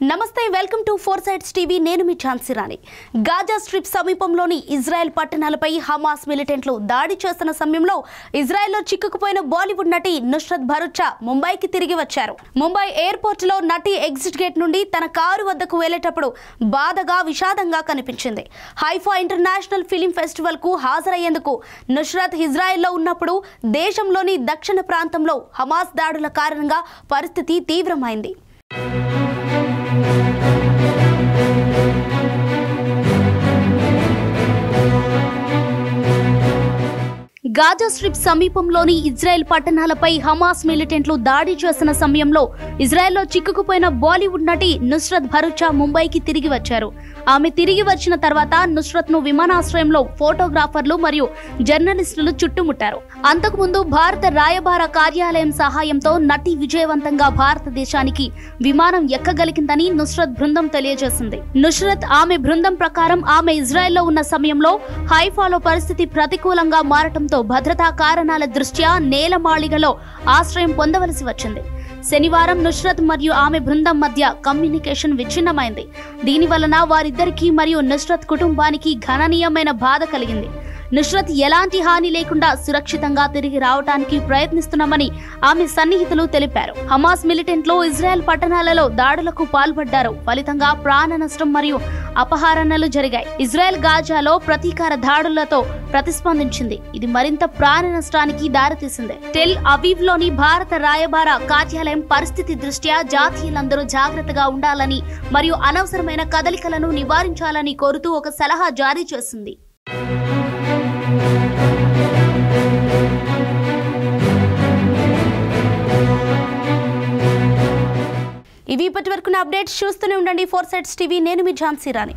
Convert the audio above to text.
నమస్తే welcome to four sides TV. నేను మీ ఝాన్సీ రాణి. గాజా స్ట్రిప్ సమీపంలోని ఇజ్రాయెల్ పట్టణాలపై హమాస్ మిలిటెంట్లు దాడి చేస్తున్న సమయంలో ఇజ్రాయెల్లో చిక్కుకుపోయిన బాలీవుడ్ నటి నుష్రత్ భరుచా ముంబైకి తిరిగి వచ్చారు. ముంబై ఎయిర్పోర్ట్లో నటి ఎగ్జిట్ గేట్ నుండి తన కారు వద్దకు వెళ్ళేటప్పుడు బాధగా విషాదంగా కనిపించింది. హైఫా ఇంటర్నేషనల్ ఫిలిం ఫెస్టివల్కు హాజరయ్యేందుకు నుష్రత్ ఇజ్రాయెల్లో ఉన్నప్పుడు దేశంలోని దక్షిణ ప్రాంతంలో హమాస్ దాడుల కారణంగా పరిస్థితి తీవ్రమైంది. గాజా స్ట్రిప్ సమీపంలోని ఇజ్రాయెల్ పట్టణాలపై హమాస్ మిలిటెంట్లు దాడి చేసిన సమయంలో ఇజ్రాయెల్లో చిక్కుకుపోయిన బాలీవుడ్ నటి నుస్రత్ భరుచా ముంబైకి తిరిగి వచ్చారు. ఆమె తిరిగి వచ్చిన తర్వాత నుస్రత్ను విమానాశ్రయంలో ఫోటోగ్రాఫర్లు మరియు జర్నలిస్టులు చుట్టుముట్టారు. అంతకుముందు భారత రాయబార కార్యాలయం సహాయంతో నటి విజయవంతంగా భారతదేశానికి విమానం ఎక్కగలిగిందని నుస్రత్ బృందం తెలియజేసింది. నుస్రత్ ఆమె బృందం ప్రకారం ఆమె ఇజ్రాయెల్లో ఉన్న సమయంలో హైఫాలో పరిస్థితి ప్రతికూలంగా మారటంతో భద్రతా కారణాల దృష్ట్యా నేలమాళిగలో ఆశ్రయం పొందవలసి వచ్చింది. శనివారం నుష్రత్ మరియు ఆమె బృందం మధ్య కమ్యూనికేషన్ విచ్ఛిన్నమైంది. దీని వలన వారిద్దరికీ మరియు నుష్రత్ కుటుంబానికి గణనీయమైన బాధ కలిగింది. నుష్రత్ ఎలాంటి హాని లేకుండా సురక్షితంగా తిరిగి రావడానికి ప్రయత్నిస్తున్నామని ఆమె సన్నిహితులు తెలిపారు. హమాస్ మిలిటెంట్లు ఇజ్రాయెల్ పట్టణాలలో దాడులకు పాల్పడ్డారు. ఫలితంగా ప్రాణ నష్టం మరియు అపహరణలు జరిగాయి. ఇజ్రాయెల్ గాజాలో ప్రతీకార దాడులతో ప్రతిస్పందించింది. ఇది మరింత ప్రాణ నష్టానికి దారితీసింది. టెల్ అవీవ్లోని భారత రాయబార కార్యాలయం పరిస్థితి దృష్ట్యా జాతీయులందరూ జాగ్రత్తగా ఉండాలని మరియు అనవసరమైన కదలికలను నివారించాలని కోరుతూ ఒక సలహా జారీ చేసింది. ఇవి ఇప్పటి వరకు అప్డేట్స్ చూస్తూనే ఉండండి. Four sides TV. నేను మీ ఝాన్సీ రాణి.